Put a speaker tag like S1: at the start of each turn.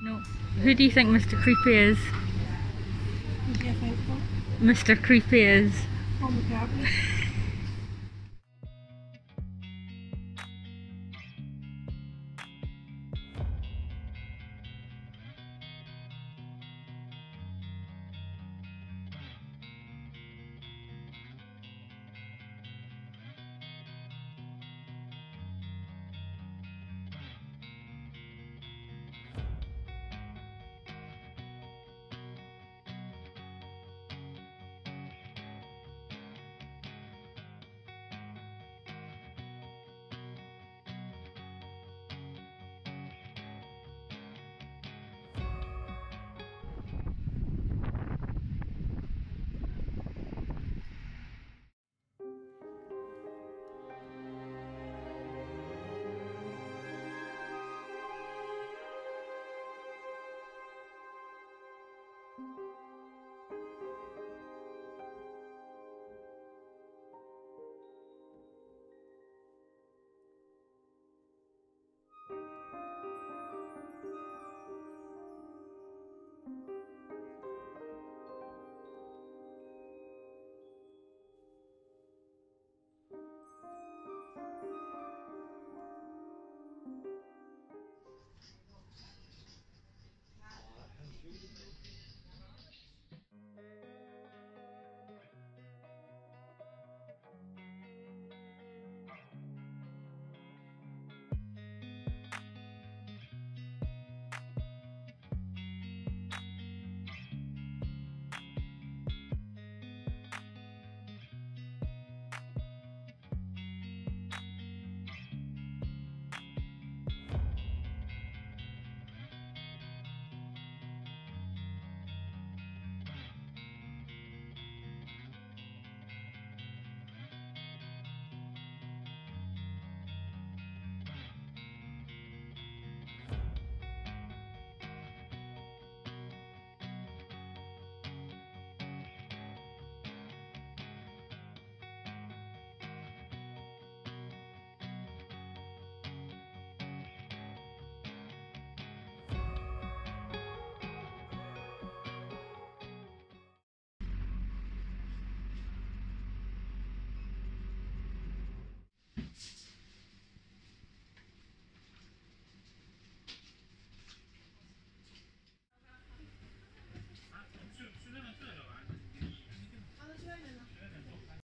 S1: No. who do you think Mr. Creepy is?
S2: Who do you think?
S1: Mr. Creepy is.
S2: Paul McCartney.